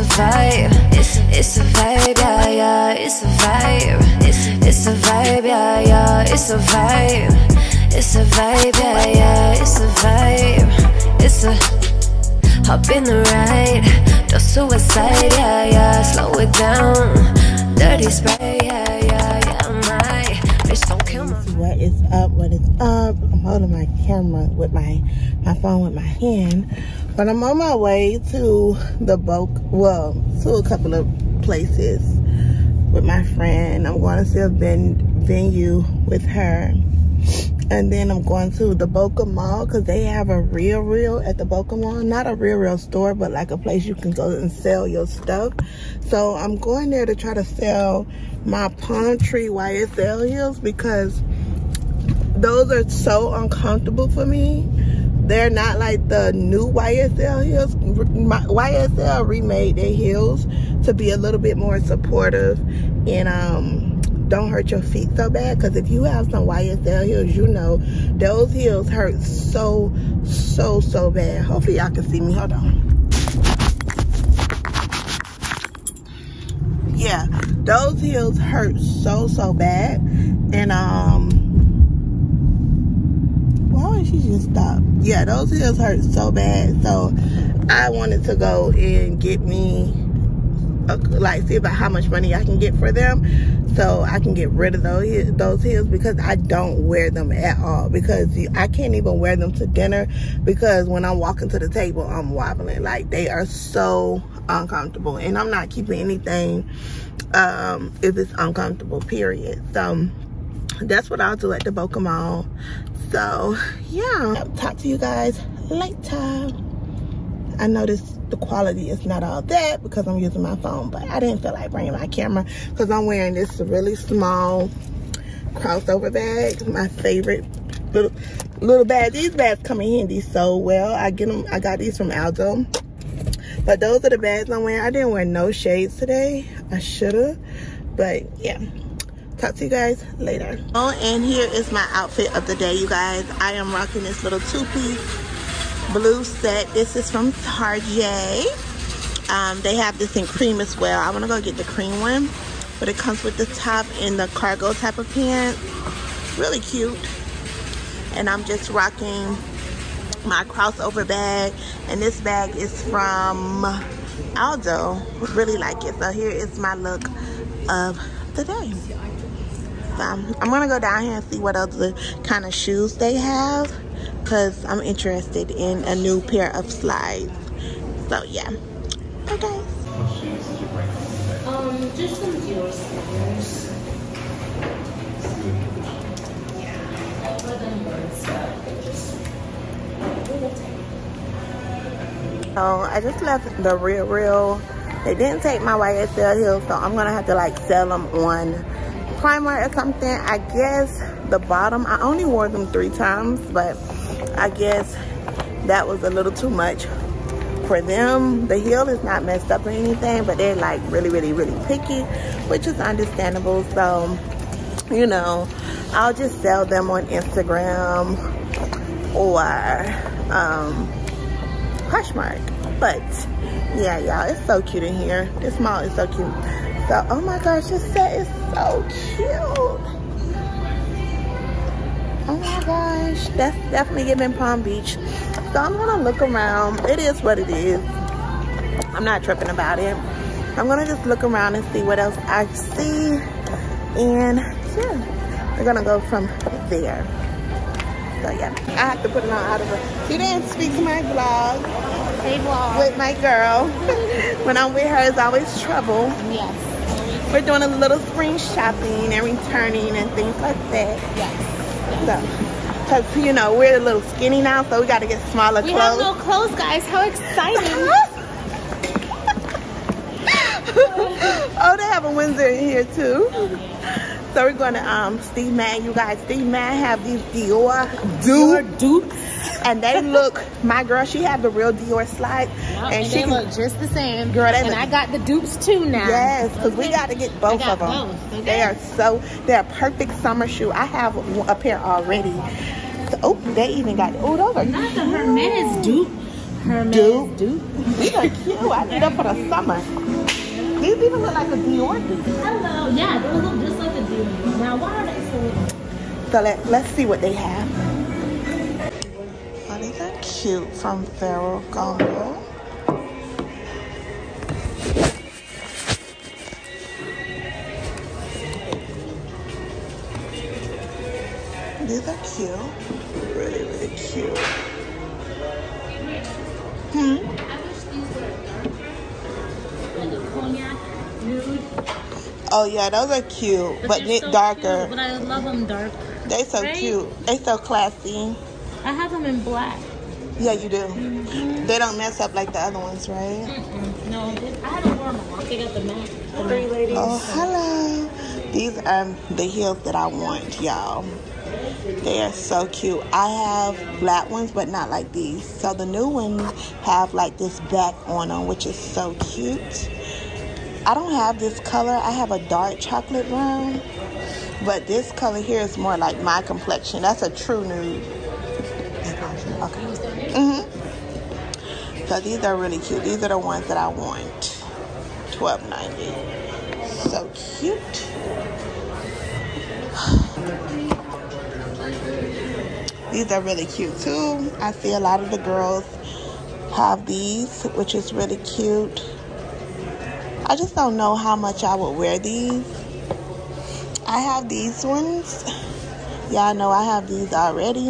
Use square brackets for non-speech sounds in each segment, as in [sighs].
a vibe. It's it's a vibe, yeah, yeah. It's a vibe. It's it's a vibe, yeah, yeah. It's a vibe. It's a vibe, yeah, yeah. It's a vibe. It's a hop in the ride. No suicide, yeah, yeah. Slow it down. Dirty spray, yeah, yeah, yeah. My bitch don't kill my. What is up what is up. I'm holding my camera with my my phone with my hand but i'm on my way to the boat well to a couple of places with my friend. I'm going to see a ven venue with her. And then i'm going to the boca mall because they have a RealReal at the boca mall not a RealReal store but like a place you can go and sell your stuff. So i'm going there to try to sell my palm tree ysl heels because those are so uncomfortable for me. They're not like the new YSL heels. YSL remade their heels to be a little bit more supportive and um, don't hurt your feet so bad. Because if you have some YSL heels, you know those heels hurt so, so, so bad. Hopefully y'all can see me. Hold on. Yeah, those heels hurt so, so bad. And um, why she just stop? Yeah, those heels hurt so bad. So I wanted to go and get me, a, like, see about how much money I can get for them. So I can get rid of those, those heels because I don't wear them at all. Because I can't even wear them to dinner because when I'm walking to the table, I'm wobbling. Like, they are so uncomfortable. And I'm not keeping anything um, if it's uncomfortable, period. So that's what I'll do at the Boca Mall. So yeah, I'll talk to you guys later. I noticed the quality is not all that because I'm using my phone, but I didn't feel like bringing my camera because I'm wearing this really small crossover bag, my favorite little little bag. These bags come in handy so well. I get them. I got these from Aldo. But those are the bags I'm wearing. I didn't wear no shades today. I should have. But yeah talk to you guys later. Oh and here is my outfit of the day you guys. I am rocking this little two-piece blue set. This is from target um, they have this in cream as well. I want to go get the cream one but it comes with the top in the cargo type of pants. Really cute. And i'm just rocking my crossover bag and this bag is from aldo. Really like it. So here is my look of the day um, I'm gonna go down here and see what other kind of shoes they have because I'm interested in a new pair of slides. So yeah. Okay. Um, just some Dior slippers. Yeah. Bird stuff. Just So I just left the RealReal. They didn't take my YSL heels, so I'm gonna have to like sell them on Primark or something. I guess the bottom, I only wore them three times, but I guess that was a little too much for them. The heel is not messed up or anything, but they're like really, really, really picky, which is understandable. So, you know, I'll just sell them on Instagram or um, Poshmark. But yeah, y'all, it's so cute in here. This mall is so cute. So, oh my gosh, this set is so cute. Oh my gosh, that's definitely giving Palm Beach. So I'm gonna look around. It is what it is. I'm not tripping about it. I'm gonna just look around and see what else I see. And yeah, we're gonna go from there. So yeah, I have to put it on out of it. She didn't speak to my vlog. Hey vlog. With my girl. [laughs] when I'm with her, it's always trouble. Yes. We're doing a little spring shopping and returning and things like that. Yes. So, because, you know, we're a little skinny now, so we got to get smaller we clothes. We have no clothes, guys. How exciting. [laughs] [laughs] oh, they have a Windsor in here, too. So we're going to um, Steve Madden, you guys. Steve Madden have these Dior, Dior dupes and they [laughs] look my girl she had the real dior slide yep, and, she they look just the same girl and i got the dupes too now yes because okay. we got to get both of them both. Okay. they are so they're a perfect summer shoe i have a pair already so, oh they even got oh those are not the hermes dupe Hermes Dupe. dupe. These are cute. I need them for the summer. These even look like a Dior dupe. Hello. Yeah, they look just like a dupe. Now, why are they so? So let, let's see what they have. Oh, these are cute from Ferragamo. These are cute. Oh yeah, those are cute, but, they're knit so darker. cute, but I love them dark. They so right? cute. They so classy. I have them in black. Yeah, you do. Mm-hmm. They don't mess up like the other ones, right? Mm-mm. No, I haven't worn them. They got the mat. The three ladies. Oh, hello. These are the heels that I want, y'all. They are so cute. I have black ones, but not like these. So the new ones have like this back on them, which is so cute. I don't have this color. I have a dark chocolate brown. But this color here is more like my complexion. That's a true nude. Okay. Mm-hmm. So these are really cute. These are the ones that I want. Twelve ninety. So cute. These are really cute too. I see a lot of the girls have these, which is really cute. I just don't know how much I would wear these. I have these ones. Y'all know I have these already.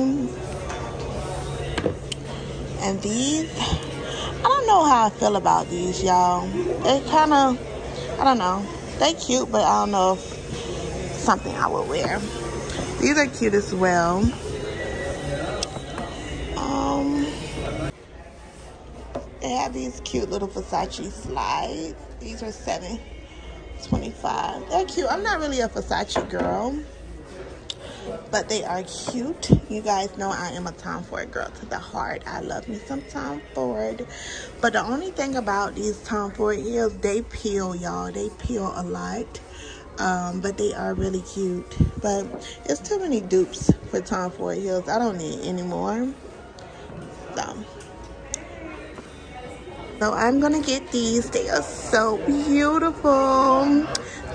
And these, I don't know how I feel about these, y'all. They kind of, I don't know. They cute, but I don't know if something I would wear. These are cute as well. Have these cute little Versace slides. These are seven twenty-five. They're cute. I'm not really a Versace girl, but they are cute. You guys know I am a Tom Ford girl to the heart. I love me some Tom Ford. But the only thing about these Tom Ford heels, they peel, y'all. They peel a lot. Um, but they are really cute. But it's too many dupes for Tom Ford heels. I don't need any more. So, so I'm gonna get these. They are so beautiful.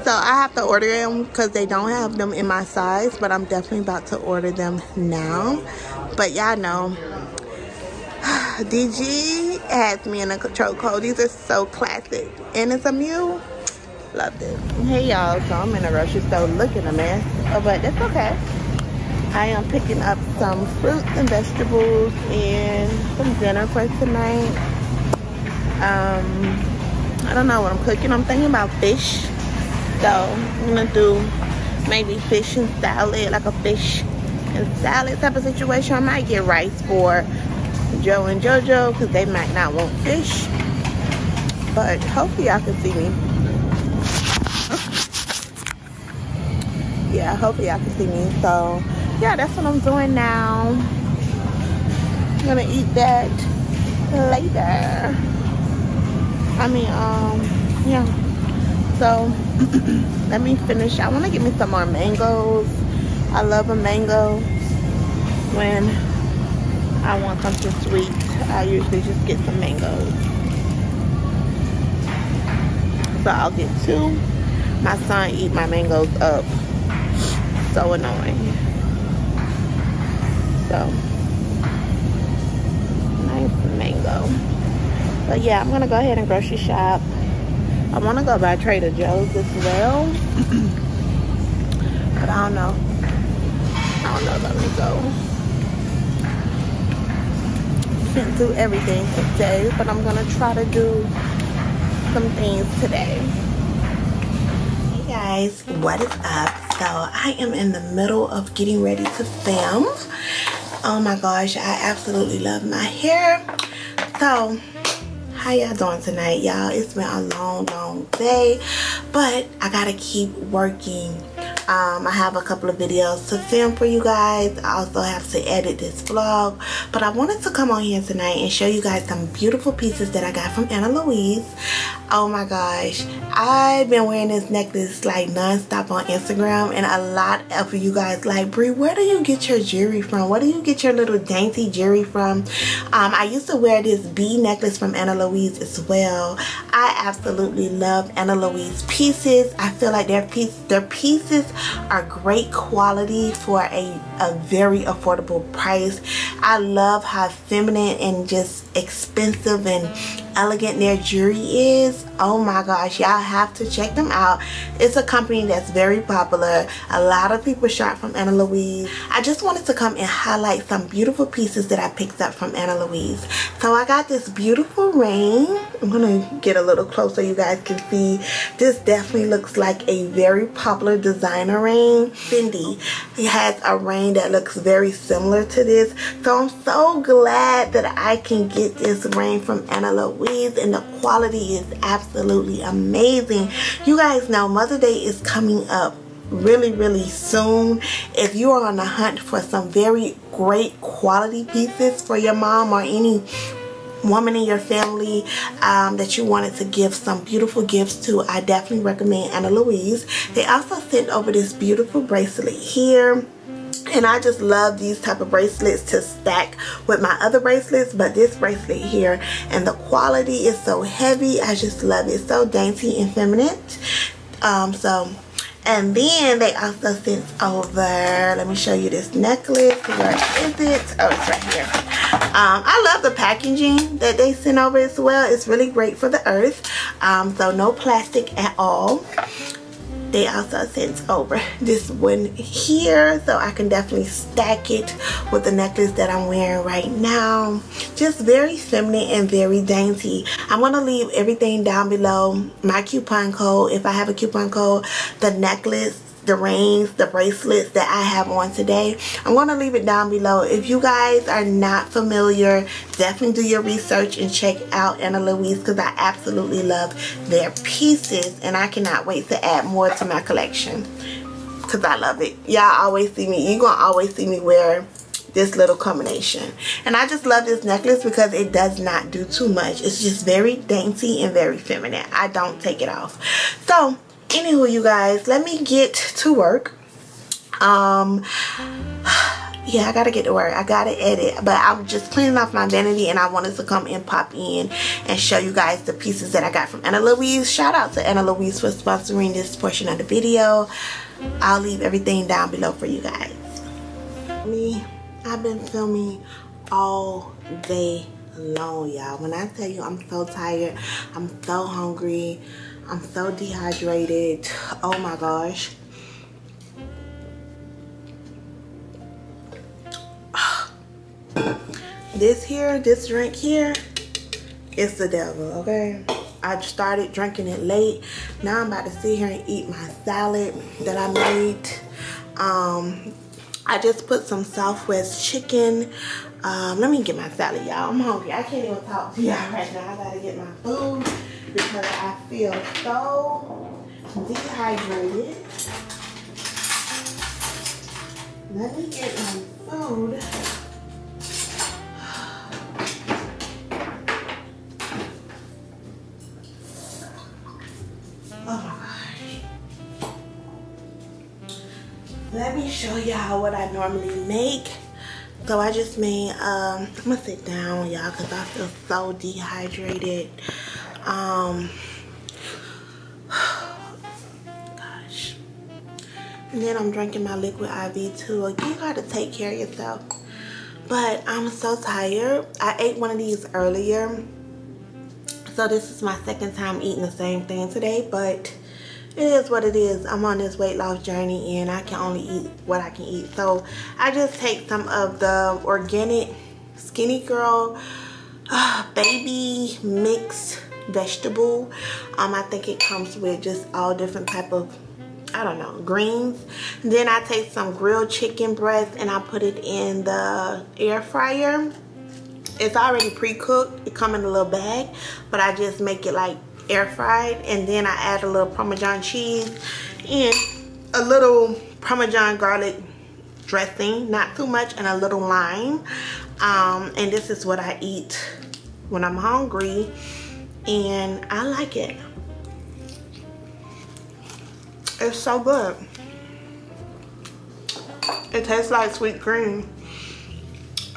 So I have to order them because they don't have them in my size. But I'm definitely about to order them now. But y'all know. [sighs] DG has me in a control code. These are so classic. And it's a mule. Love this. Hey y'all, so I'm in a grocery store looking a mess, oh, but that's okay. I am picking up some fruits and vegetables and some dinner for tonight. Um, I don't know what I'm cooking. I'm thinking about fish. So I'm gonna do maybe fish and salad, like a fish and salad type of situation. I might get rice for Joe and JoJo because they might not want fish. But hopefully y'all can see me. yeah, hopefully y'all can see me. So, yeah, that's what I'm doing now. I'm gonna eat that later. I mean, um, yeah. So, [clears throat] let me finish. I want to get me some more mangoes. I love a mango. When I want something sweet, I usually just get some mangoes. So I'll get two. My son eat my mangoes up so annoying. So, nice mango. But yeah, I'm gonna go ahead and grocery shop. I wanna go by Trader Joe's as well. [clears throat] but I don't know. I don't know, let me go. Can't do everything today, but I'm gonna try to do some things today. Hey guys, what is up? So I am in the middle of getting ready to film. Oh my gosh, I absolutely love my hair. So, how y'all doing tonight, y'all? It's been a long, long day, but I gotta keep working Um, I have a couple of videos to film for you guys. I also have to edit this vlog. But I wanted to come on here tonight and show you guys some beautiful pieces that I got from Anna Louise. Oh my gosh. I've been wearing this necklace like non-stop on Instagram and a lot of you guys like, Brie, where do you get your jewelry from? Where do you get your little dainty jewelry from? Um, I used to wear this B necklace from Anna Louise as well. I absolutely love Anna Louise pieces. I feel like their piece, their pieces are great quality for a, a very affordable price. I love how feminine and just expensive and elegant their jewelry is oh my gosh y'all have to check them out. It's a company that's very popular. A lot of people shop from Anna Louise. I just wanted to come and highlight some beautiful pieces that I picked up from Anna Louise. So I got this beautiful ring. I'm gonna get a little closer you guys can see. This definitely looks like a very popular designer ring. Fendi. Has a ring that looks very similar to this. So I'm so glad that I can get this ring from Ana And the quality is absolutely amazing. You guys know Mother Day is coming up really really soon. If you are on the hunt for some very great quality pieces for your mom or any woman in your family um, that you wanted to give some beautiful gifts to I definitely recommend Ana Louise. they also sent over this beautiful bracelet here and I just love these type of bracelets to stack with my other bracelets but this bracelet here and the quality is so heavy. I just love it. So dainty and feminine. Um, so and then they also sent over let me show you this necklace. Where is it? Oh it's right here. Um, I love the packaging that they sent over as well. It's really great for the earth. Um, so no plastic at all they also sent over this one here. So I can definitely stack it with the necklace that I'm wearing right now. Just very feminine and very dainty. I'm gonna leave everything down below. My coupon code if I have a coupon code the necklace the rings, the bracelets that I have on today. I'm going to leave it down below. If you guys are not familiar, definitely do your research and check out Ana Louise because I absolutely love their pieces and I cannot wait to add more to my collection because I love it. Y'all always see me, you're going to always see me wear this little combination and I just love this necklace because it does not do too much it's just very dainty and very feminine I don't take it off so anywho you guys let me get to work. Um [sighs] yeah i gotta get to work. I gotta edit but i'm just cleaning off my vanity and i wanted to come and pop in and show you guys the pieces that i got from anna louise. Shout out to anna louise for sponsoring this portion of the video. I'll leave everything down below for you guys. Me i've been filming all day long y'all. When i tell you i'm so tired i'm so hungry I'm so dehydrated. Oh my gosh. [sighs] This here, this drink here, it's the devil, okay? I started drinking it late. Now I'm about to sit here and eat my salad that I made. Um, I just put some Southwest chicken. Um, let me get my salad, y'all. I'm hungry. I can't even talk to y'all right now. I gotta get my food because I feel so dehydrated. Let me get my food. Oh my gosh. Let me show y'all what I normally make. So I just made, um, I'm gonna sit down y'all because I feel so dehydrated um gosh. and then i'm drinking my liquid iv too. You gotta take care of yourself. But i'm so tired. I ate one of these earlier. So this is my second time eating the same thing today but it is what it is. I'm on this weight loss journey and i can only eat what i can eat. So i just take some of the organic skinny girl uh, baby mix vegetable um i think it comes with just all different type of I don't know, greens. Then I take some grilled chicken breast and I put it in the air fryer. It's already pre-cooked. It come in a little bag, but I just make it like air fried. And then I add a little Parmesan cheese and a little Parmesan garlic dressing, not too much, and a little lime. Um, and this is what I eat when I'm hungry. And I like it. It's so good. It tastes like sweet cream.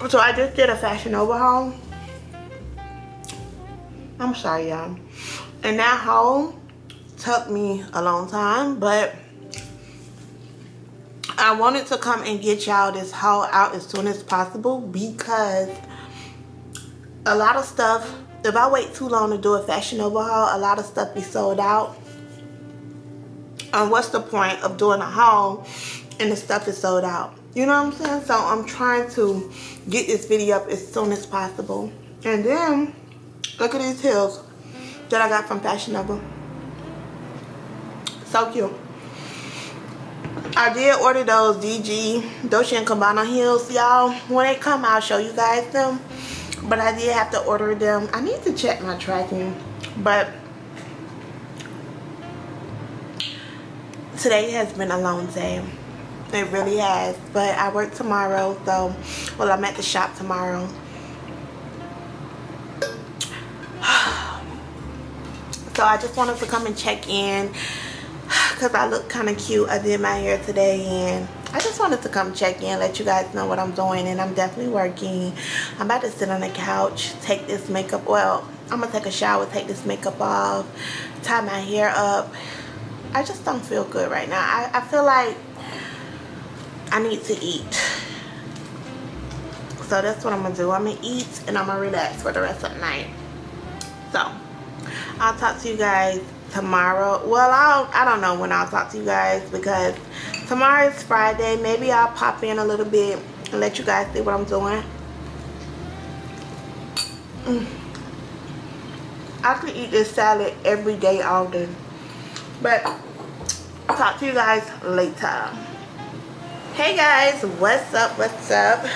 So I just did a Fashion Nova haul. I'm sorry, y'all. And that haul took me a long time, but I wanted to come and get y'all this haul out as soon as possible because a lot of stuff, if I wait too long to do a Fashion Nova haul, a lot of stuff be sold out. And what's the point of doing a haul and the stuff is sold out? You know what I'm saying? So I'm trying to get this video up as soon as possible. And then, look at these heels that I got from Fashion Nova. So cute. I did order those DG Dolce & Gabbana heels, y'all. When they come, I'll show you guys them. But I did have to order them. I need to check my tracking. But today has been a long day. It really has. But I work tomorrow, so, well, I'm at the shop tomorrow. [sighs] So I just wanted to come and check in because I look kind of cute. I did my hair today and I just wanted to come check in, let you guys know what I'm doing and I'm definitely working. I'm about to sit on the couch, take this makeup, well, I'm going to take a shower, take this makeup off, tie my hair up. I just don't feel good right now. I, I feel like I need to eat. So that's what I'm going to do. I'm going to eat and I'm going to relax for the rest of the night. So, I'll talk to you guys tomorrow. Well, I'll, I don't know when I'll talk to you guys because tomorrow is Friday. Maybe I'll pop in a little bit and let you guys see what I'm doing. Mm. I could eat this salad every day all day. But talk to you guys later. Hey guys, what's up, what's up?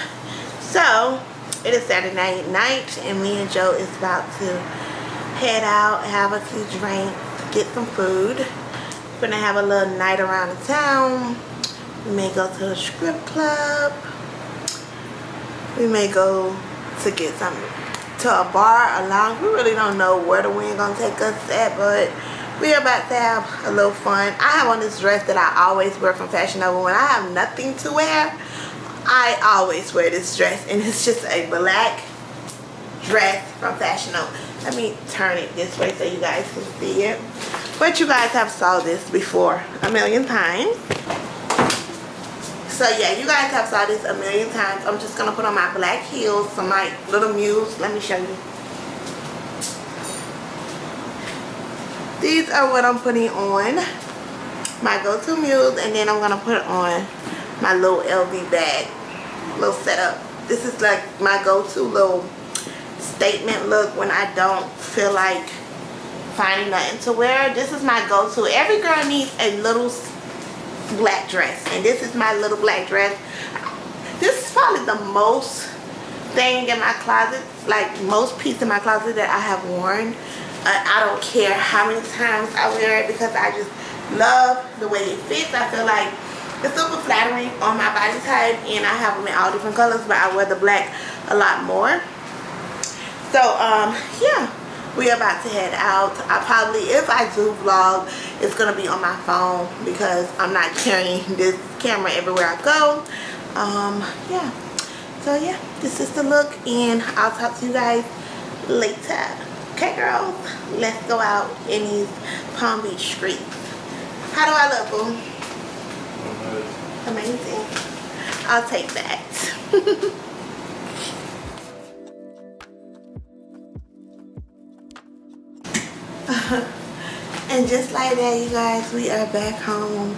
So, it is Saturday night and me and Joe is about to head out, have a few drinks, get some food. Gonna have a little night around the town. We may go to a strip club. We may go to get some to a bar, a lounge. We really don't know where the wind gonna take us at, but we're about to have a little fun. I have on this dress that I always wear from Fashion Nova. When I have nothing to wear, I always wear this dress, and it's just a black dress from Fashion Nova. Let me turn it this way so you guys can see it. But you guys have saw this before a million times. So yeah, you guys have saw this a million times. I'm just gonna put on my black heels, some like little mules. Let me show you. These are what I'm putting on. My go-to mules, and then I'm gonna put on my little LV bag, little setup. This is like my go-to little statement look when I don't feel like finding nothing to wear. This is my go-to. Every girl needs a little black dress. And this is my little black dress. This is probably the most thing in my closet, like most piece in my closet that I have worn. Uh, I don't care how many times I wear it because I just love the way it fits. I feel like it's super flattering on my body type and I have them in all different colors but I wear the black a lot more. So, um, yeah, we're about to head out. I probably, if I do vlog, it's going to be on my phone because I'm not carrying this camera everywhere I go. Um, yeah. So, yeah, this is the look and I'll talk to you guys later. Okay, girls, let's go out in these Palm Beach streets. How do I look, boo? Amazing. I'll take that. [laughs] [laughs] and just like that, you guys, we are back home.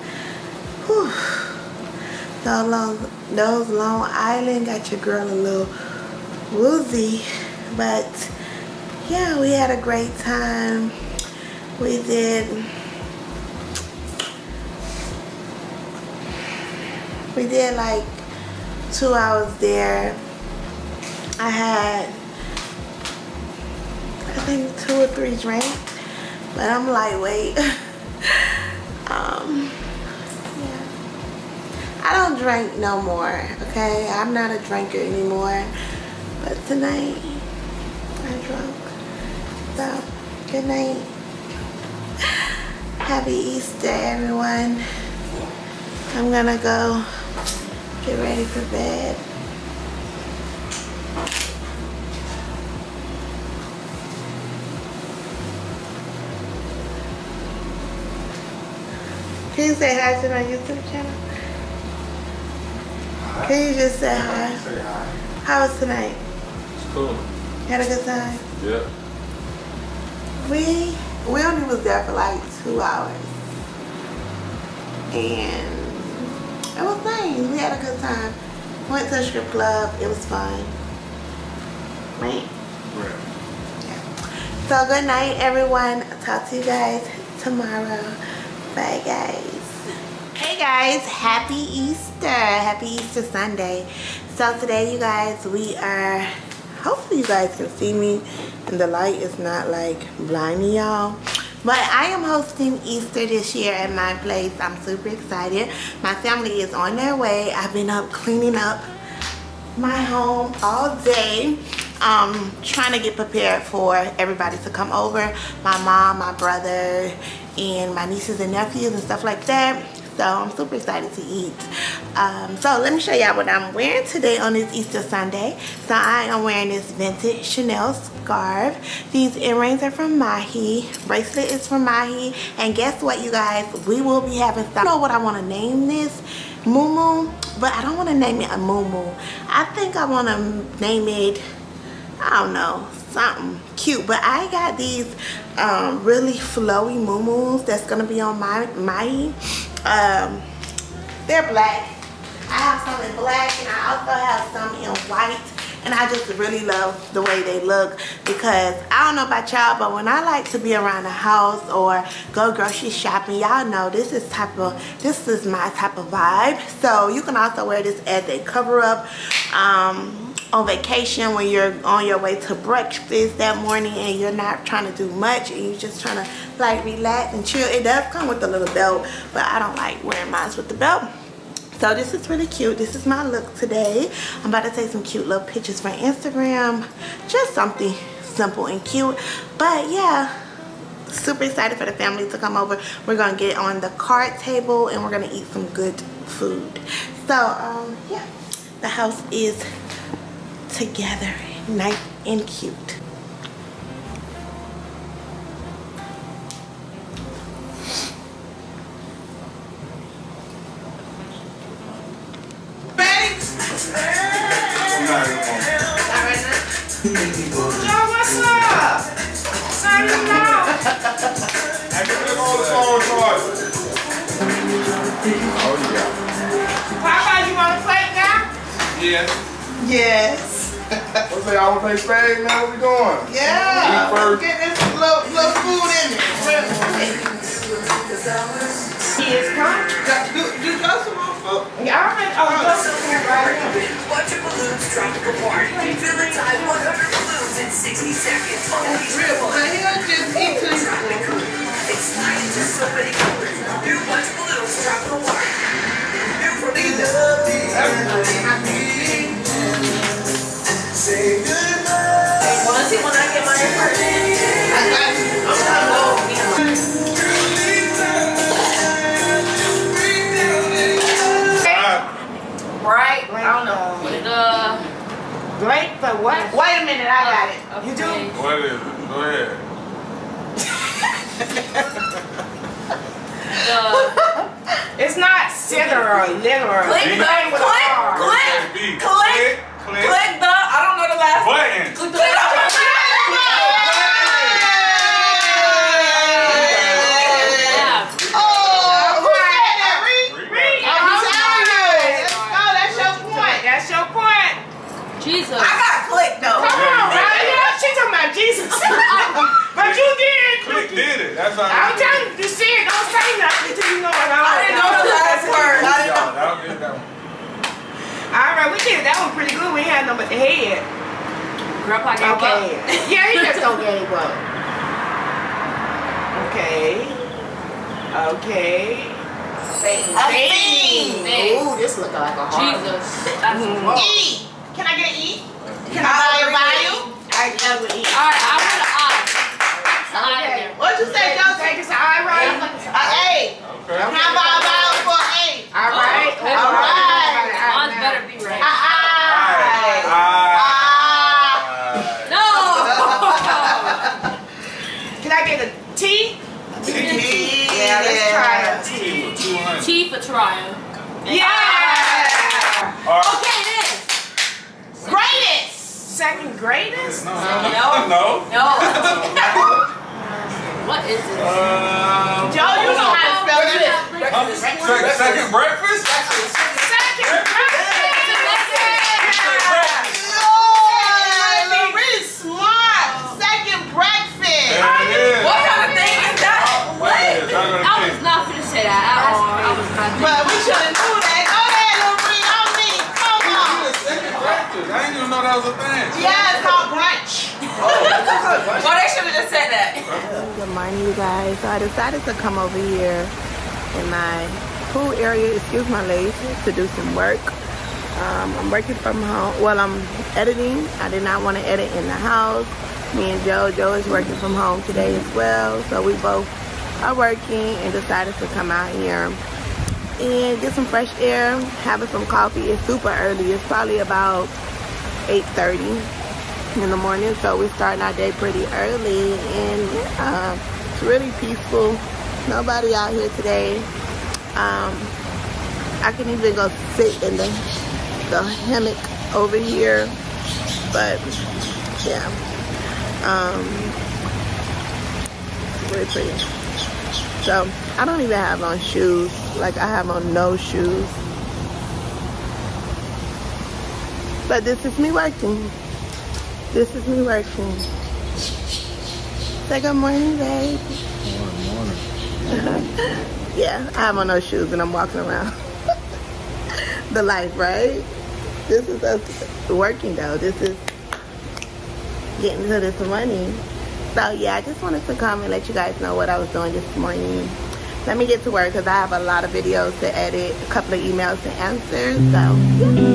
Whew. Those long, those Long Island got your girl a little woozy, but yeah, we had a great time. We did. We did like two hours there. I had, I think two or three drinks but I'm lightweight. [laughs] um, yeah. I don't drink no more, okay? I'm not a drinker anymore. But tonight, I drunk. So, good night. [laughs] Happy Easter, everyone. I'm gonna go get ready for bed. You say hi to my YouTube channel? Can you just say hi? Say hi. How was tonight? It's cool. Had a good time? Yeah. We we only was there for like two hours. And it was nice. We had a good time. Went to a strip club. It was fun. Right? Right. So good night everyone. Talk to you guys tomorrow. Bye guys. Hey guys, happy Easter. Happy Easter Sunday. So today you guys, we are hopefully you guys can see me and the light is not like blinding y'all. But I am hosting Easter this year at my place. I'm super excited. My family is on their way. I've been up cleaning up my home all day um trying to get prepared for everybody to come over my mom my brother and my nieces and nephews and stuff like that. So i'm super excited to eat. Um, so let me show y'all what i'm wearing today on this easter sunday. So i am wearing this vintage chanel scarf. These earrings are from mahi. Bracelet is from mahi. And guess what you guys? We will be having i don't know what i want to name this moo but i don't want to name it a moo i think i want to name it I don't know, something cute. But I got these um, really flowy moo that's gonna be on my my. Um, they're black. I have some in black and I also have some in white. And I just really love the way they look because I don't know about y'all, but when I like to be around the house or go grocery shopping, y'all know this is type of this is my type of vibe. So you can also wear this as a cover up. Um, on vacation when you're on your way to breakfast that morning and you're not trying to do much and you're just trying to like relax and chill it does come with a little belt but i don't like wearing mine with the belt. So this is really cute. This is my look today. I'm about to take some cute little pictures for instagram. Just something simple and cute. But yeah super excited for the family to come over. We're gonna get on the card table and we're gonna eat some good food. So um yeah the house is together, nice and cute. Ready? I'm not even on. Yo, what's up? Sign him out. I can put on the phone charger. Oh, yeah. Papa, you want to play now? Yeah. Yes. What's that? I want to play spades, man. Where we going? Yeah. Eat first. Get this little, little food in it. He is coming. Got- Do, do Joseph want food? Yeah, I'm ready. Oh, Joseph is right here. Bunch of balloons tropical party. Fill the time 100 balloons in 60 seconds. Only Real. triple. Now he'll just eat two. Excited to so many colors. New bunch of balloons tropical party. New from Want to see when I get my apartment? I got you. I'm coming over. Right? I don't know. The Blake for what? Wait a minute, I got it. You do? What is it? Go ahead. the [laughs] It's not center or literal. Click It's the, made with a click, R. click, B. click, Click. click the, I don't know the last Button. Click the button. yeah. Who said that? Reed? Read that. I'm telling you. Let's go. That's your point. That's your point. Jesus. I got click though. Come on, right? Yeah, she talking about Jesus. but you did. Click did it. That's how I'm telling you, you see it, don't say nothing until you know what I'm I didn't know the last word. I didn't know. Y'all, y'all get that one. All right, we did that one pretty good. We had no but the head. Grandpa gave Okay. up. [laughs] yeah, he just don't gave up. Okay. Okay. A thing. Thing. Ooh, this look like a hard Jesus. That's mm-hmm. wrong. E. Can I get an E? Can I buy a value? I have an E. All right, I want an eye. It's an eye in Okay. there. What'd you say, Joseph? It's an I, right? Yeah, I think it's A an A. Okay. Can I buy a value for an A? All right. okay. All right. Mine's better be A right. I. Ah. Ah. No. Can I get a T? T. Yeah, let's try a T. T for 200. T trial. Yeah. All right. Okay, it is. Greatest. Second greatest? No. No. No. No. [laughs] what is it? Um, Joe, you know how to spell this. huh? Second, second breakfast? Second breakfast. Lord, Loretta smart. Second breakfast. There. What But we should have knew that. Go ahead, Loretta. I mean, come on. Second breakfast. I didn't even know that was a thing. Yeah, it's called brunch. [laughs] Well, they should have just said that. Good morning, you guys. So I decided to come over here in my pool area, excuse my legs, to do some work. Um, I'm working from home. Well, I'm editing. I did not want to edit in the house. Me and Joe. Joe is working from home today as well. So we both are working and decided to come out here and get some fresh air, having some coffee. It's super early. It's probably about 8.30 in the morning. So we're starting our day pretty early and uh, it's really peaceful. Nobody out here today. Um, I can even go sit in the, the hammock over here. But yeah. Um, it's really pretty. So I don't even have on shoes. Like I have on no shoes. But this is me working. This is me working. Say good morning, babe. Morning, [laughs] morning. yeah, I have on no shoes and I'm walking around. [laughs] the life, right? This is us working though. This is getting to this money. So yeah, I just wanted to come and let you guys know what I was doing this morning. Let me get to work because I have a lot of videos to edit, a couple of emails to answer. So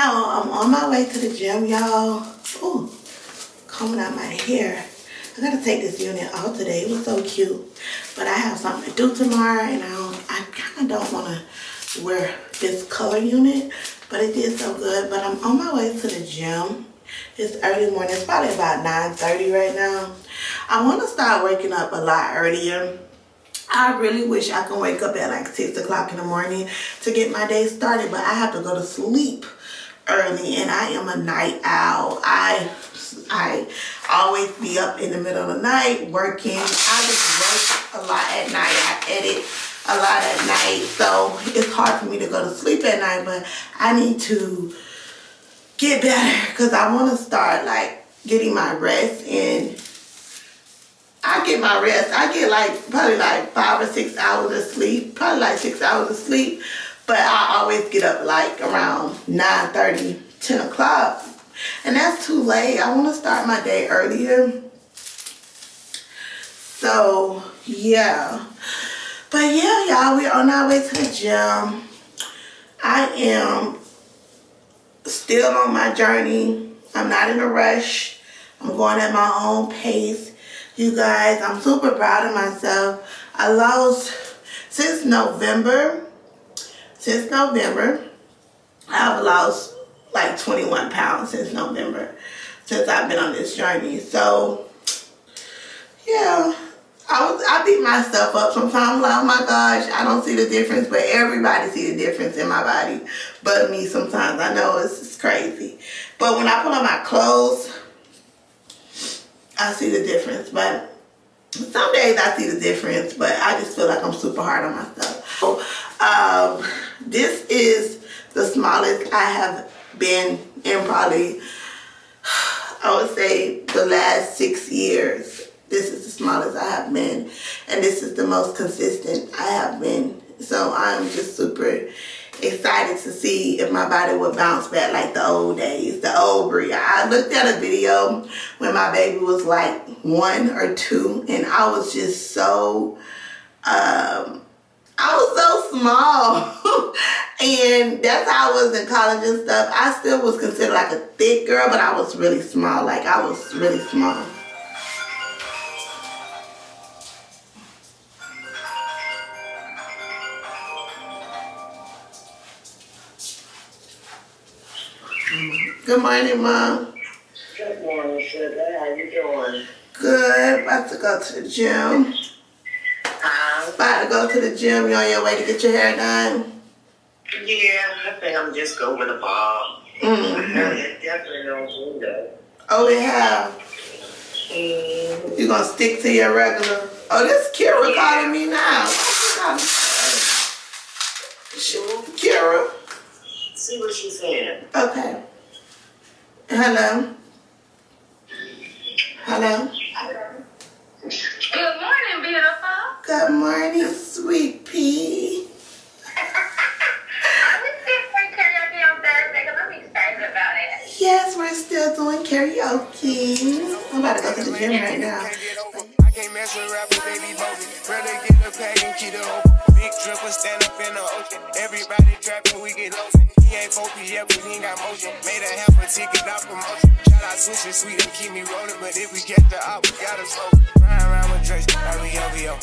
So I'm on my way to the gym, y'all. Ooh, combing out my hair. I gotta take this unit out today. It was so cute, but I have something to do tomorrow, and I don't, I kind of don't want to wear this color unit, but it did so good. But I'm on my way to the gym. It's early morning. It's probably about 9:30 right now. I want to start waking up a lot earlier. I really wish I could wake up at like 6 o'clock in the morning to get my day started, but I have to go to sleep early and I am a night owl. I I always be up in the middle of the night working. I just work a lot at night. I edit a lot at night, so it's hard for me to go to sleep at night, but I need to get better because I want to start like getting my rest and I get my rest. I get like probably like five or six hours of sleep, probably like six hours of sleep. But I always get up like around 9 30, 10 o'clock. And that's too late. I want to start my day earlier. So, yeah. But yeah, y'all, we're on our way to the gym. I am still on my journey. I'm not in a rush. I'm going at my own pace. You guys, I'm super proud of myself. I lost since November. Since November, I've lost like 21 pounds since November. Since I've been on this journey. So, yeah. I was I beat myself up sometimes like, oh my gosh, I don't see the difference, but everybody see the difference in my body. But me sometimes. I know it's, it's crazy. But when I put on my clothes, I see the difference. But some days I see the difference, but I just feel like I'm super hard on myself. So, um, this is the smallest I have been in probably, [sighs] I would say, the last six years. This is the smallest I have been, and this is the most consistent I have been. So I'm just super excited to see if my body would bounce back like the old days, the old Bria. I looked at a video when my baby was like one or two, and I was just so, um, I was so small. [laughs] and that's how I was in college and stuff. I still was considered like a thick girl, but I was really small. Like I was really small. Good morning, Mom. Good morning, sugar. How you doing? Good. About to go to the gym. About to go to the gym. You on your way to get your hair done? Yeah, I think I'm just going to bob. Mm-hmm. Definitely no window. Oh, they have. Mm, You gonna stick to your regular? Oh, this Kira Yeah. calling me now. Why she calling me? She- Kira. see what she's saying. Okay. Hello. Hello. Good morning, beautiful. Good morning, sweet pea. Are [laughs] we still playing karaoke on Thursday? Because I'm excited about it. Yes, we're still doing karaoke. I'm about to go to the gym right now. I can't mess with rappers, they be bogus. Rather get the pack and keep it open. Big dripper stand up in the ocean. Everybody trapping, we get lost. He ain't focused yet, but he ain't got motion. Made a half a ticket, not promotion. Shout out sushi sweet and keep me rolling. But if we get the op, we gotta smoke. Ryan around with Drake, like we OVO.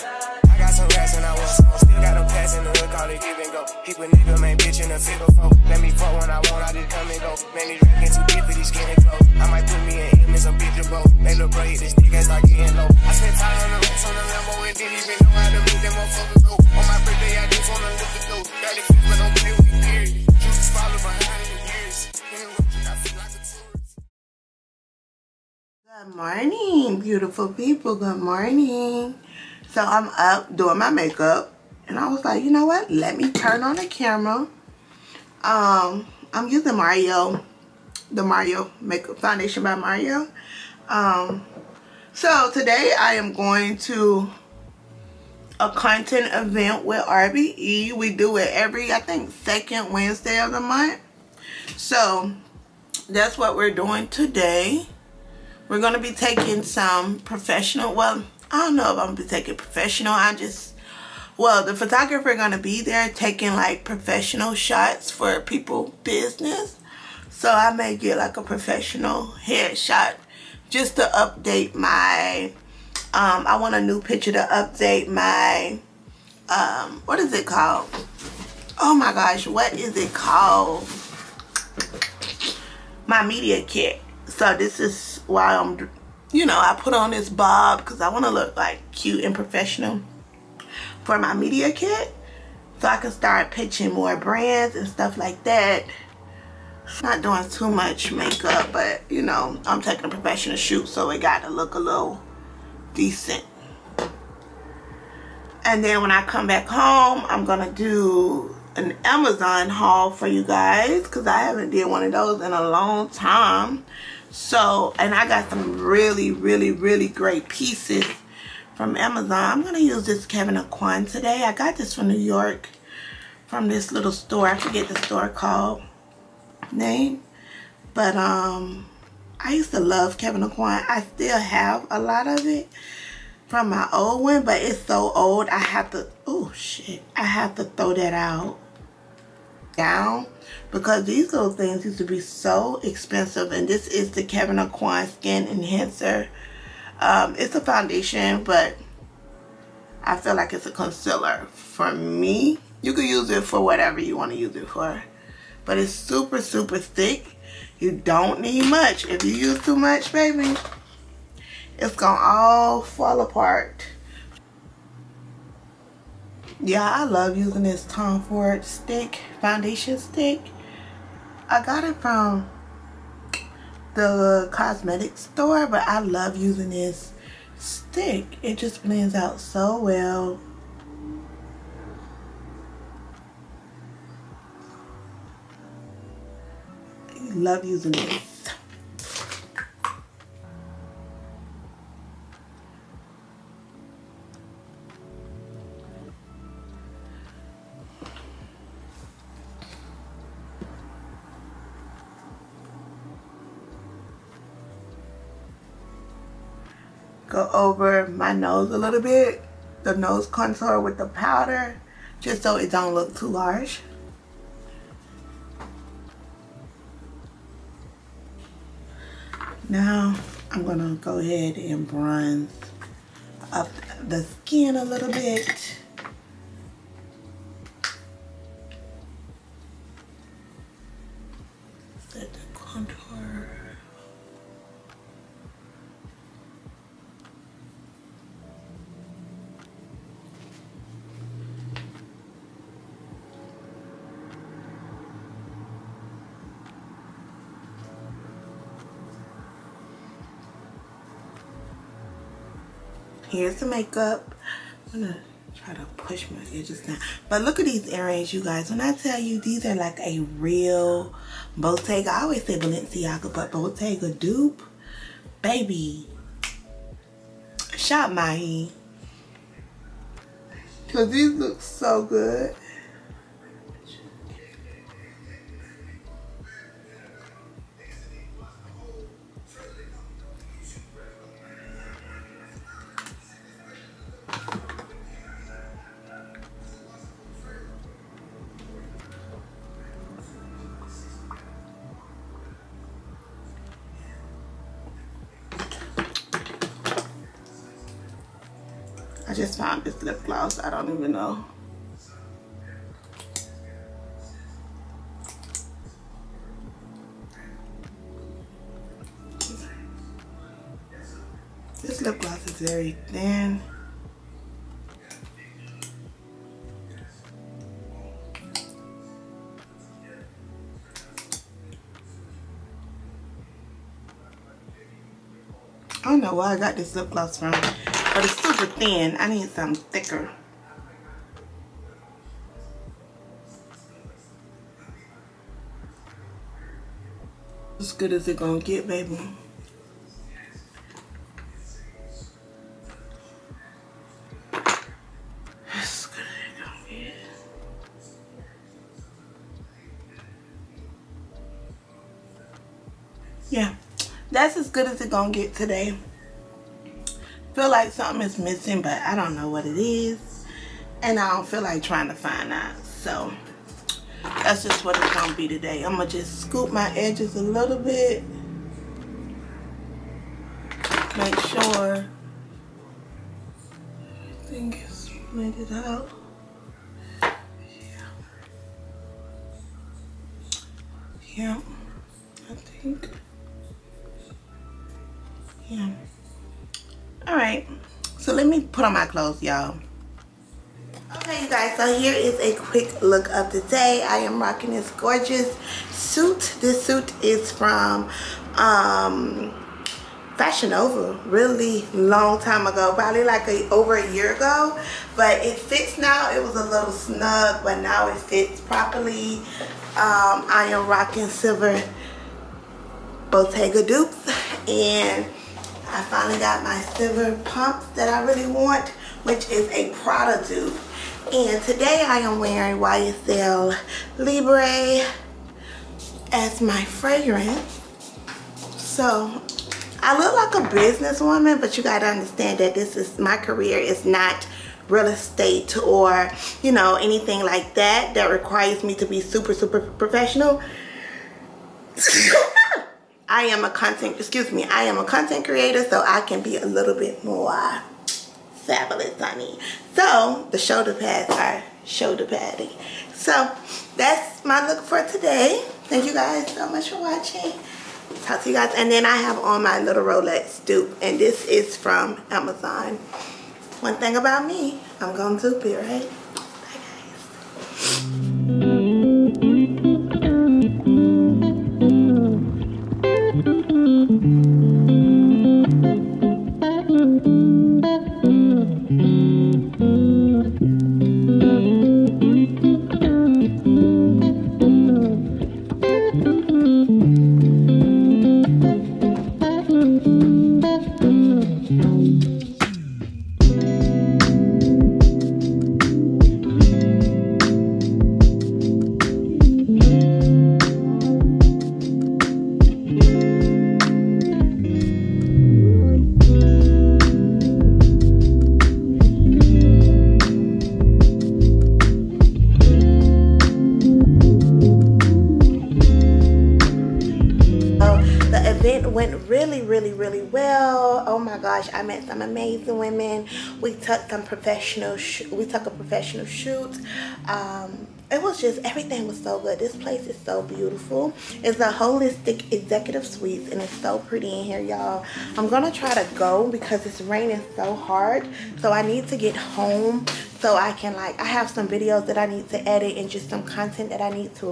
I got some rats and I want some. Still got them pass in the wood, call it give and go. Keep a nigga, man, bitch in the figure four. Let me fuck when I want, I just come and go. Man, these rapping too deep for these skinny clothes. I might put me in him in some bitch both. They look bro, hit this nigga start getting low. I spent time on the rats on the Lambo and didn't even know how to meet them motherfuckers go. On my birthday, I just wanna look at those. Got it but don't play with Good morning, beautiful people. Good morning. So I'm up doing my makeup, and I was like, you know what? Let me turn on the camera. Um, I'm using Mario, the Mario makeup foundation by Mario. Um, so today I am going to a content event with RBE. We do it every, I think, second Wednesday of the month. So that's what we're doing today. We're going to be taking some professional, well, I don't know if I'm going to be taking professional. I just, well, the photographer going to be there taking like professional shots for people business. So I may get like a professional headshot just to update my, um, I want a new picture to update my, um, what is it called? Oh my gosh, what is it called? My media kit. So this is why I'm, you know, I put on this bob because I want to look like cute and professional for my media kit. So I can start pitching more brands and stuff like that. Not doing too much makeup, but you know, I'm taking a professional shoot, so it got to look a little decent. And then when I come back home, I'm gonna do an Amazon haul for you guys because I haven't did one of those in a long time. So, and I got some really, really, really great pieces from Amazon. I'm gonna use this Kevin Aucoin today. I got this from New York from this little store. I forget the store called name. But um, I used to love Kevin Aucoin. I still have a lot of it from my old one, but it's so old I have to, oh shit, I have to throw that out down because these little things used to be so expensive and this is the Kevin Aucoin Skin Enhancer. Um, it's a foundation, but I feel like it's a concealer for me. You can use it for whatever you want to use it for. But it's super, super thick. You don't need much. If you use too much, baby, it's gonna all fall apart. Yeah, I love using this Tom Ford stick, foundation stick. I got it from the cosmetic store, but I love using this stick. It just blends out so well. I love using this. go over my nose a little bit the nose contour with the powder just so it don't look too harsh now I'm gonna go ahead and bronze up the skin a little bit here's the makeup i'm gonna try to push my edges down. But look at these earrings you guys. When i tell you these are like a real bottega. I always say balenciaga but bottega dupe? Baby. Shop my because these look so good I don't know where I got this lip gloss from, but it's super thin. I need something thicker. As good as it gonna get, baby. That's as good as it gonna get today. Feel like something is missing, but I don't know what it is. And I don't feel like trying to find out. So that's just what it's gonna be today. I'm gonna just scoop my edges a little bit. Make sure everything is blended out. Yeah. Yeah, put on my clothes, y'all. Okay, you guys, so here is a quick look of the day. I am rocking this gorgeous suit. This suit is from um, Fashion Nova, really long time ago, probably like a, over a year ago. But it fits now. It was a little snug, but now it fits properly. Um, I am rocking silver Bottega dupes and I finally got my silver pumps that I really want, which is a Prada dupe. And today I am wearing YSL Libre as my fragrance. So I look like a businesswoman, but you gotta understand that this is my career is not real estate or you know anything like that that requires me to be super super professional. [laughs] I am a content, excuse me, I am a content creator, so I can be a little bit more fabulous, honey. So the shoulder pads are shoulder padding. So that's my look for today. Thank you guys so much for watching. Talk to you guys. And then I have on my little Rolex dupe. And this is from Amazon. One thing about me, I'm going to dupe it, right? Thank you. Gosh, I met some amazing women. We took some professional, we took a professional shoot. Um, it was just, everything was so good. This place is so beautiful. It's a holistic executive suite and it's so pretty in here, y'all. I'm gonna try to go because it's raining so hard. So I need to get home so I can like I have some videos that I need to edit and just some content that I need to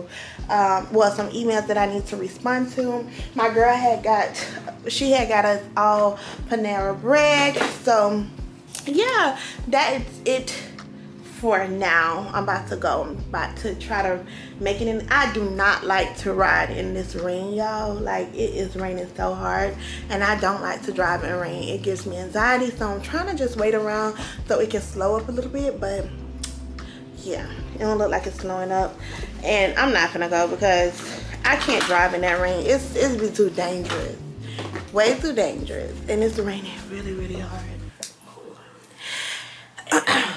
um, well some emails that I need to respond to. My girl had got she had got us all Panera bread. So yeah that is it for now. I'm about to go i'm about to try to make it in. I do not like to ride in this rain y'all. Like it is raining so hard and i don't like to drive in rain. It gives me anxiety so i'm trying to just wait around so it can slow up a little bit but yeah it don't look like it's slowing up. And i'm not gonna go because i can't drive in that rain. It's it's be too dangerous. Way too dangerous. And it's raining really really hard [clears throat]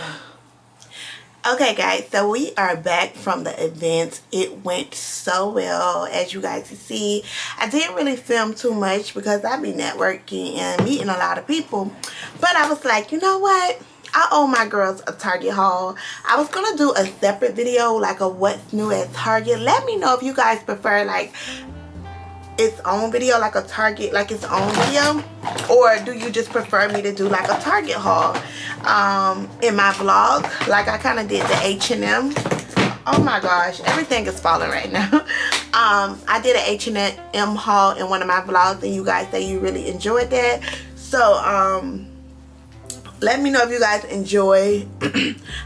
okay guys so we are back from the event it went so well as you guys can see i didn't really film too much because i be networking and meeting a lot of people but i was like you know what I owe my girls a Target haul. I was going to do a separate video like a what's new at Target. Let me know if you guys prefer like its own video like a target like its own video? Or do you just prefer me to do like a target haul? Um in my vlog like i kind of did the h&m oh my gosh everything is falling right now. [laughs] Um i did an h&m haul in one of my vlogs and you guys say you really enjoyed that. So um let me know if you guys enjoy. [clears throat]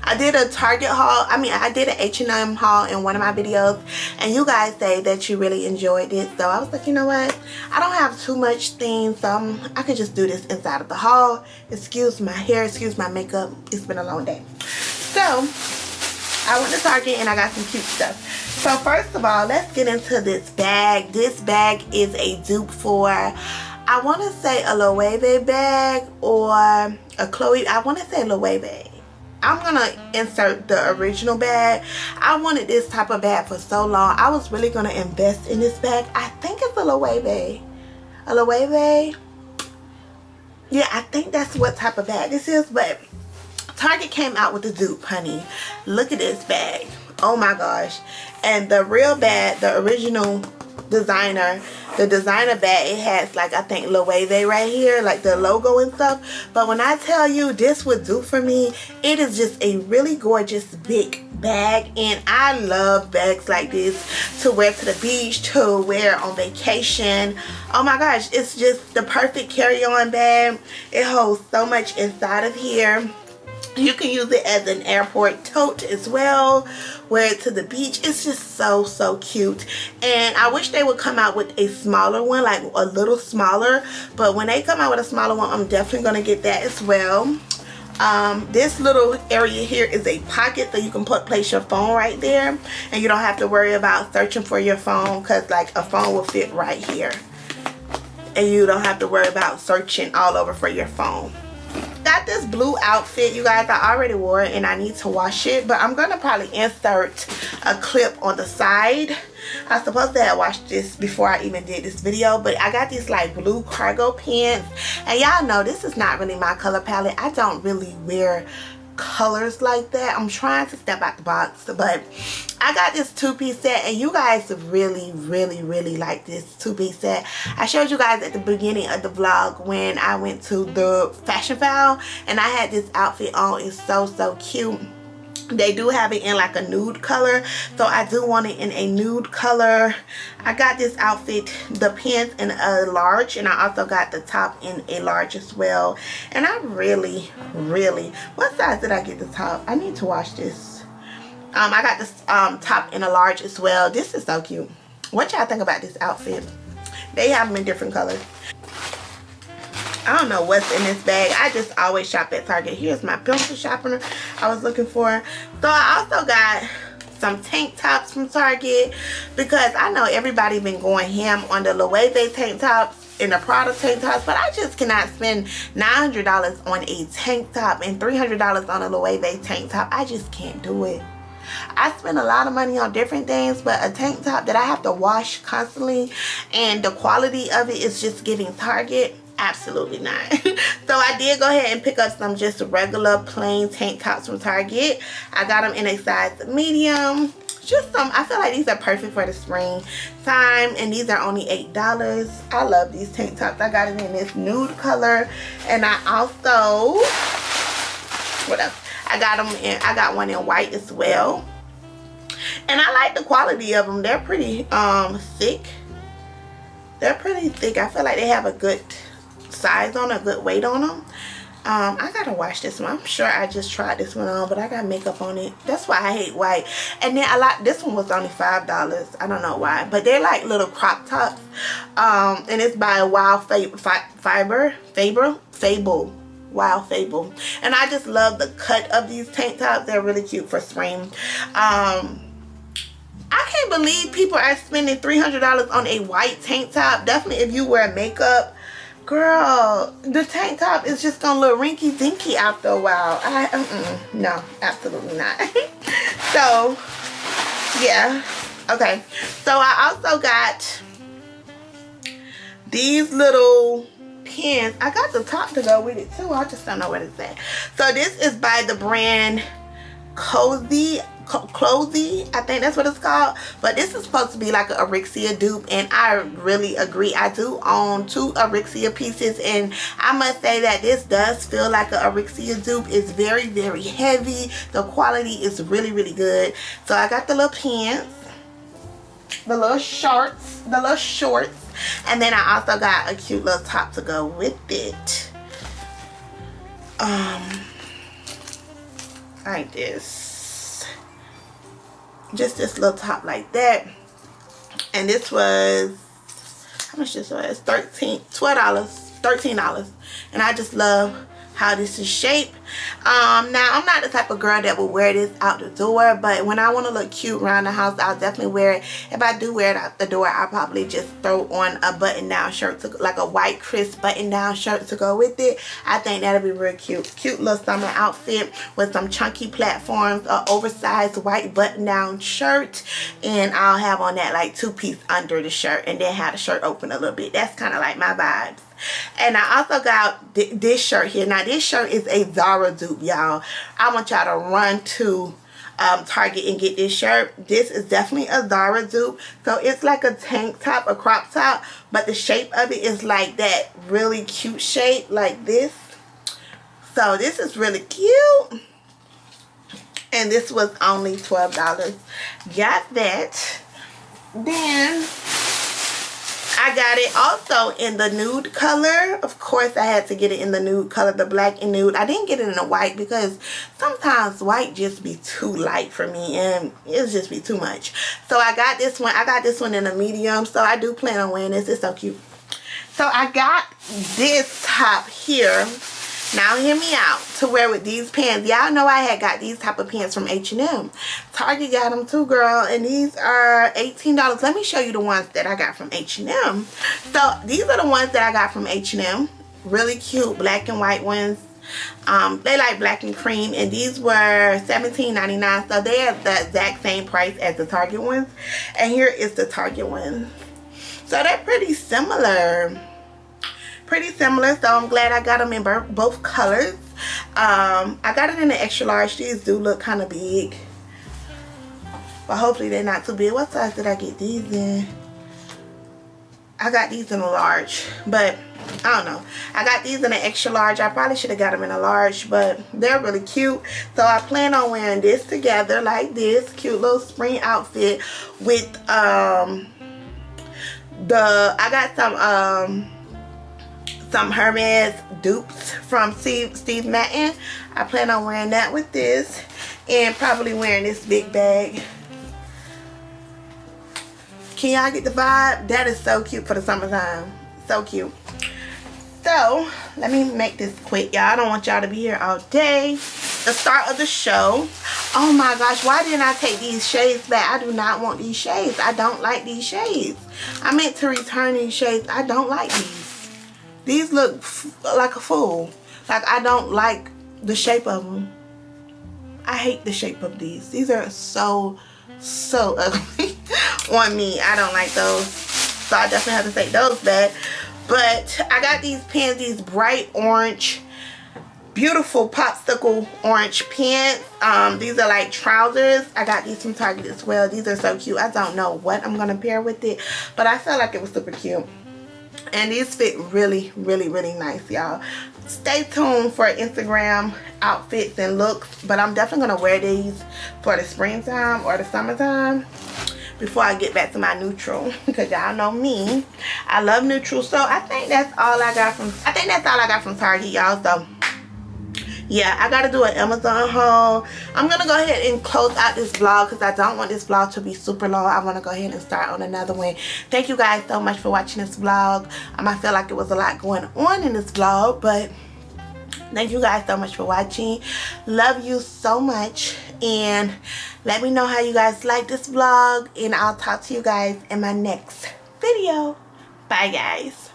I did a target haul. I mean i did an h&m haul in one of my videos and you guys say that you really enjoyed it. So i was like you know what? I don't have too much things so I'm, i could just do this inside of the haul. Excuse my hair excuse my makeup. It's been a long day. So i went to target and i got some cute stuff. So first of all let's get into this bag. This bag is a dupe for I want to say a Loewe bag or a Chloe. I want to say Loewe. bag. I'm to insert the original bag. I wanted this type of bag for so long. I was really to invest in this bag. I think it's a Loewe. A Loewe. Yeah, I think that's what type of bag this is. But Target came out with the dupe, honey. Look at this bag. Oh my gosh. And the real bag, the original designer the designer bag it has like I think Loewe right here like the logo and stuff. But when I tell you this would do for me. It is just a really gorgeous big bag. And I love bags like this to wear to the beach to wear on vacation. Oh my gosh it's just the perfect carry-on bag. It holds so much inside of here you can use it as an airport tote as well. Wear it to the beach. It's just so so cute. And I wish they would come out with a smaller one like a little smaller. But when they come out with a smaller one I'm definitely gonna get that as well. Um, this little area here is a pocket so you can put place your phone right there. And you don't have to worry about searching for your phone because like a phone will fit right here. And you don't have to worry about searching all over for your phone got this blue outfit you guys i already wore it and i need to wash it but i'm gonna probably insert a clip on the side. I was supposed to have washed this before i even did this video but i got these like blue cargo pants. And y'all know this is not really my color palette. I don't really wear colors like that. I'm trying to step out the box but i got this two-piece set and you guys really really really like this two-piece set. I showed you guys at the beginning of the vlog when i went to the Fashionphile and i had this outfit on. It's so so cute they do have it in like a nude color. So i do want it in a nude color. I got this outfit the pants in a large and i also got the top in a large as well. And i really really what size did i get the top? I need to wash this. Um i got this um top in a large as well. This is so cute. What y'all think about this outfit? They have them in different colors I don't know what's in this bag. I just always shop at Target. Here's my pencil sharpener I was looking for. So I also got some tank tops from Target because I know everybody been going ham on the Loewe tank tops and the Prada tank tops, but I just cannot spend $900 on a tank top and $300 on a Loewe tank top. I just can't do it. I spend a lot of money on different things, but a tank top that I have to wash constantly and the quality of it is just giving Target absolutely not. [laughs] So i did go ahead and pick up some just regular plain tank tops from target. I got them in a size medium. Just some i feel like these are perfect for the spring time and these are only eight dollars. I love these tank tops. I got it in this nude color and i also what else? I got them in i got one in white as well. And i like the quality of them they're pretty um thick. They're pretty thick. I feel like they have a good size on a good weight on them um, I gotta wash this one. I'm sure I just tried this one on, but I got makeup on it. That's why I hate white. And then I like this one was only five dollars. I don't know why, but they're like little crop tops. Um, and it's by Wild Fiber Faber Fable. Wild Fable. And I just love the cut of these tank tops. They're really cute for spring. Um, I can't believe people are spending $300 on a white tank top. Definitely if you wear makeup girl the tank top is just gonna look rinky dinky after a while. I mm -mm, no absolutely not. [laughs] So yeah. Okay. So i also got these little pins. I got the top to go with it too. I just don't know what it's at. So this is by the brand cozy Clothy, I think that's what it's called. But this is supposed to be like an Aritzia dupe, and I really agree. I do own two Aritzia pieces, and I must say that this does feel like an Aritzia dupe. It's very, very heavy. The quality is really, really good. So I got the little pants, the little shorts, the little shorts, and then I also got a cute little top to go with it. Um, like this just this little top like that. And this was how much this was? 13 12 dollars 13 dollars. And i just love how this is shaped. Um now i'm not the type of girl that will wear this out the door but when i want to look cute around the house i'll definitely wear it. If i do wear it out the door i'll probably just throw on a button down shirt to like a white crisp button down shirt to go with it. I think that'll be real cute. Cute little summer outfit with some chunky platforms a oversized white button down shirt and i'll have on that like two piece under the shirt and then have the shirt open a little bit. That's kind of like my vibes and I also got th this shirt here. Now this shirt is a Zara dupe, y'all. I want y'all to run to um, Target and get this shirt. This is definitely a Zara dupe. So it's like a tank top, a crop top, but the shape of it is like that really cute shape like this. So this is really cute. And this was only $12. Got that. Then I got it also in the nude color. Of course, I had to get it in the nude color, the black and nude. I didn't get it in the white because sometimes white just be too light for me and it's just be too much. So I got this one. I got this one in a medium. So I do plan on wearing this. It's so cute. So I got this top here Now hear me out. To wear with these pants. Y'all know I had got these type of pants from H&M. Target got them too, girl. And these are $18. Let me show you the ones that I got from H&M. So these are the ones that I got from H&M. Really cute black and white ones. Um, they like black and cream and these were $17.99 so they are the exact same price as the Target ones and here is the Target one so they're pretty similar pretty similar so i'm glad i got them in both colors um i got it in the extra large these do look kind of big but hopefully they're not too big what size did i get these in i got these in a large but I don't know. I got these in an extra large. I probably should have got them in a large, but they're really cute. So I plan on wearing this together like this. Cute little spring outfit with um the I got some um some Hermes dupes from Steve, Steve Madden. I plan on wearing that with this and probably wearing this big bag. Can y'all get the vibe? That is so cute for the summertime. So cute. So, let me make this quick, y'all. I don't want y'all to be here all day. The start of the show. Oh my gosh, why didn't I take these shades back? I do not want these shades. I don't like these shades. I meant to return these shades. I don't like these. These look like a fool. Like I don't like the shape of them. I hate the shape of these. These are so, so ugly [laughs] on me. I don't like those. So I definitely have to take those back. But I got these pants, these bright orange, beautiful popsicle orange pants. Um, these are like trousers. I got these from Target as well. These are so cute. I don't know what I'm going to pair with it. But I felt like it was super cute and these fit really really really nice y'all. Stay tuned for instagram outfits and looks but i'm definitely gonna wear these for the springtime or the summertime before i get back to my neutral [laughs] because y'all know me. I love neutral so i think that's all i got from i think that's all i got from target y'all so yeah i gotta do an amazon haul. I'm gonna go ahead and close out this vlog because i don't want this vlog to be super long. I want to go ahead and start on another one. Thank you guys so much for watching this vlog. Um, i feel like it was a lot going on in this vlog but thank you guys so much for watching. Love you so much and let me know how you guys like this vlog and i'll talk to you guys in my next video. Bye guys